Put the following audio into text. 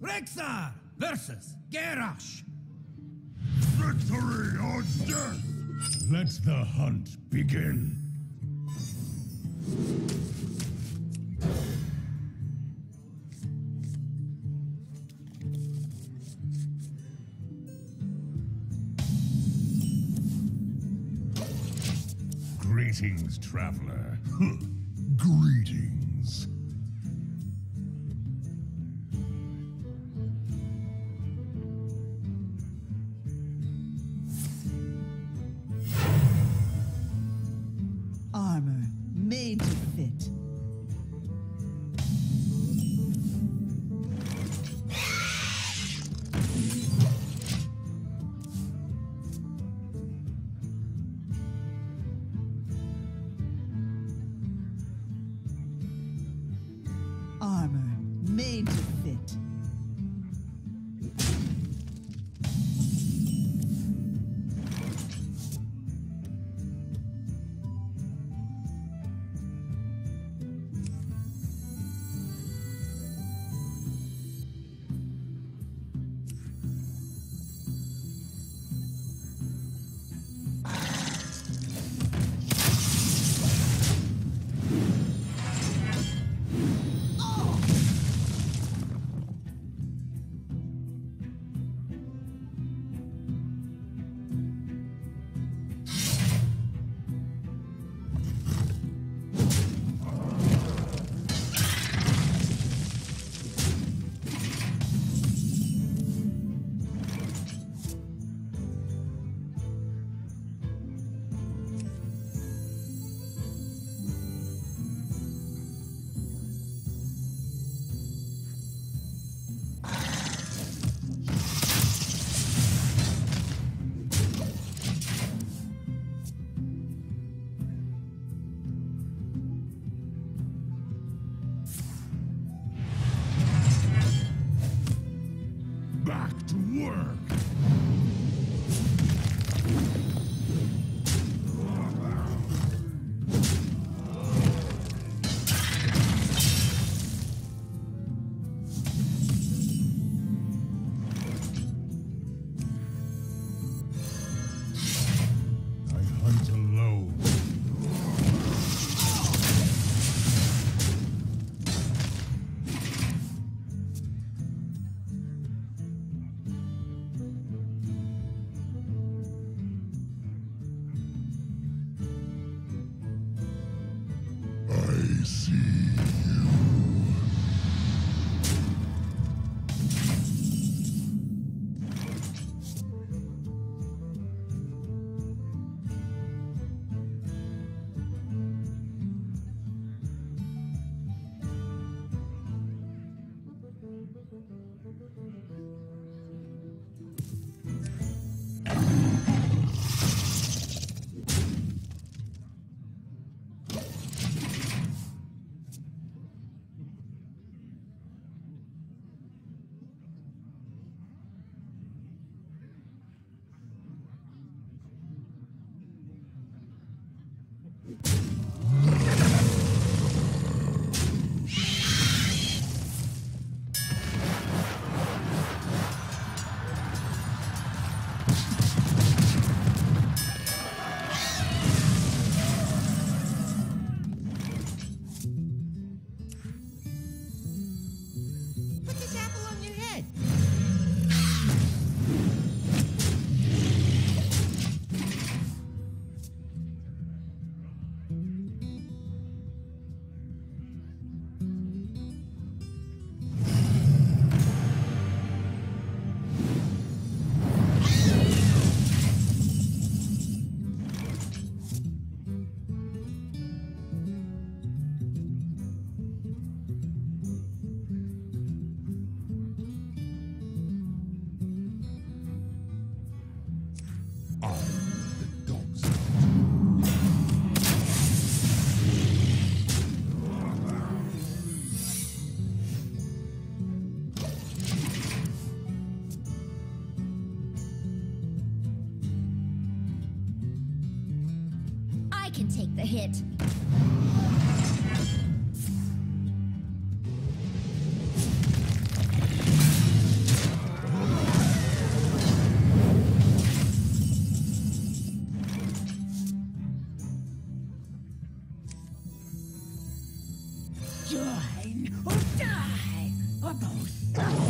Rexxar versus Garrosh. Victory or death! Let the hunt begin. Greetings, traveler. Greetings. See you. hit. Join or die, or both.